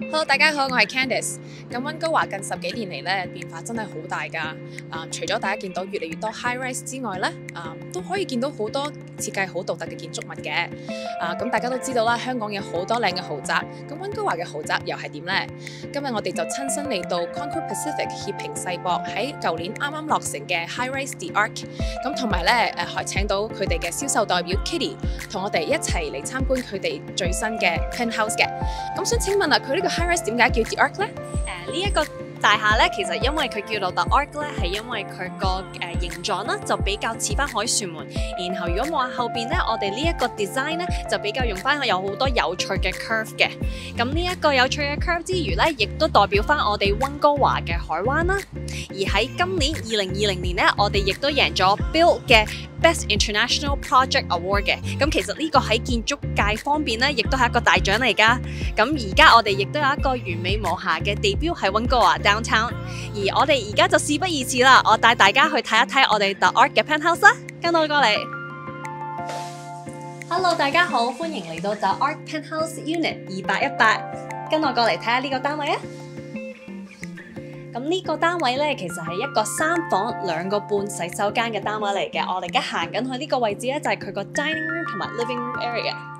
Hello，大家好，我係 Candice。咁溫哥華近十幾年嚟咧，變化真係好大㗎。啊、除咗大家見到越嚟越多 high rise 之外咧，啊、都可以見到好多設計好獨特嘅建築物嘅。啊，咁大家都知道啦，香港有好多靚嘅豪宅。咁溫哥華嘅豪宅又係點呢？今日我哋就親身嚟到 Concord Pacific 協平世博喺舊年啱啱落成嘅 high rise The Arc。咁同埋咧誒，還請到佢哋嘅銷售代表 Kitty 同我哋一齊嚟參觀佢哋最新嘅 Pen House 嘅。咁想請問啊，佢呢個 high rise 點解叫 The Arc 咧？誒呢一個大厦咧，其實因為佢叫做 The Arc 咧，係因為佢個誒形狀啦，就比較似翻海旋門。然後如果望下後邊咧，我哋呢一個 design 咧，就比較用翻有好多有趣嘅 curve 嘅。咁呢一個有趣嘅 curve 之餘咧，亦都代表翻我哋溫哥華嘅海灣啦。而喺今年二零二零年咧，我哋亦都贏咗 Build 嘅 Best International Project Award 嘅。咁其實呢個喺建築界方面咧，亦都係一個大獎嚟㗎。咁而家我哋亦都有一個完美無瑕嘅地標喺溫哥華而我哋而家就事不宜遲啦，我帶大家去睇一睇我哋 The Art 嘅 Penthouse 啦，跟我過嚟。Hello，大家好，歡迎嚟到 The Art Penthouse Unit 二八一八，跟我過嚟睇下呢個單位啊！咁呢個單位咧，其實係一個三房兩個半洗手間嘅單位嚟嘅。我哋而家行緊去呢個位置咧，就係佢個 dining room 同埋 living room area。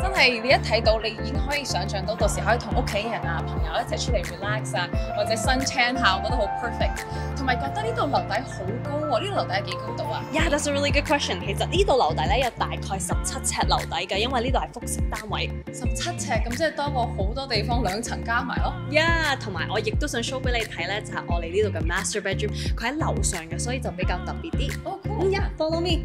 真係你一睇到，你已經可以想像到，到時可以同屋企人啊、朋友一齊出嚟 relax 啊，或者 suntan 下，我覺得好 perfect。同埋覺得呢度樓底好高喎，呢度樓底係幾高度啊 Yeah, that's a really good question。其實呢度樓底咧有大概十七尺樓底嘅，因為呢度係複式單位。十七尺咁即係多過好多地方兩層加埋咯。Yeah，同埋我亦都想 show 俾你睇咧，就係、我哋呢度嘅 master bedroom，佢喺樓上嘅，所以就比較特別啲。哦、嗯、，Yeah，follow me。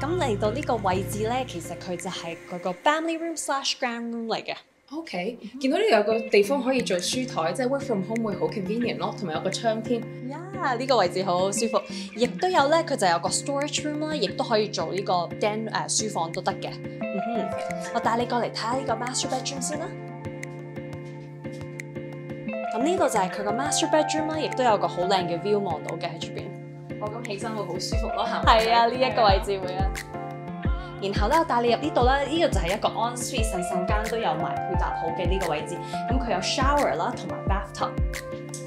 咁嚟到呢個位置咧，其實佢就係佢個 family room slash grand room 嚟嘅。OK，見到呢度有個地方可以做書台，即係 work from home 會好 convenient 咯，同埋有個窗添。呀，呢個位置好好舒服，亦都有咧，佢就有個 storage room 啦，亦都可以做呢個 den 誒、uh, 書房都得嘅。嗯哼，我帶你過嚟睇下呢個 master bedroom 先啦。咁呢度就係佢個 master bedroom 啦，亦都有個好靚嘅 view 望到嘅喺出邊。我咁起身會好舒服咯，係咪？係啊，呢一個位置會啊。然後咧，我帶你入呢度啦，呢個就係一個 on suite 洗手間都有埋配搭好嘅呢個位置。咁佢有 shower 啦，同埋 bathtub。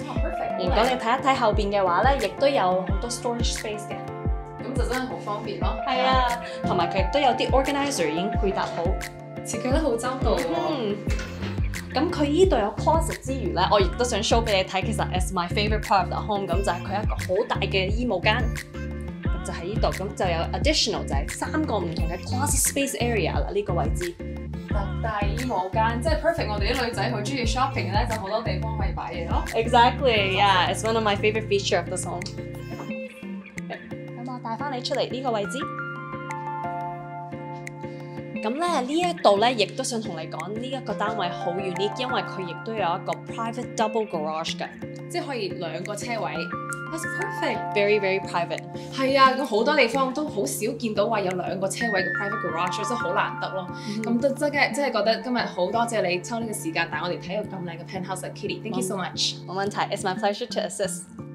哇，perfect！如果你睇一睇後邊嘅話咧，亦都有好多 storage space 嘅。咁就真係好方便咯。係啊，同埋佢亦都有啲 organizer 已經配搭好，設計得好周到喎。嗯。咁佢依度有 closet 之餘咧，我亦都想 show 俾你睇。其實 as my favorite part of the home，咁就係佢一個好大嘅衣帽間，咁就喺呢度。咁就有 additional 就係三個唔同嘅 closet space area 啦。呢個位置特大衣帽間，即係 perfect。我哋啲女仔好中意 shopping 嘅咧，就好多地方可以擺嘢咯。Exactly，yeah，it's one of my favorite feature of this home。咁我帶翻你出嚟呢個位置。咁咧呢一度咧，亦都想同你講呢一個單位好 unique，因為佢亦都有一個 private double garage 嘅，即係可以兩個車位。That's perfect，very very private。係啊，咁好多地方都好少見到話有兩個車位嘅 private garage，真係好難得咯。咁都真係真係覺得今日好多謝你抽呢個時間帶我哋睇個咁靚嘅 penthouse，Kitty。Thank you so much。冇問題，It's my pleasure to assist。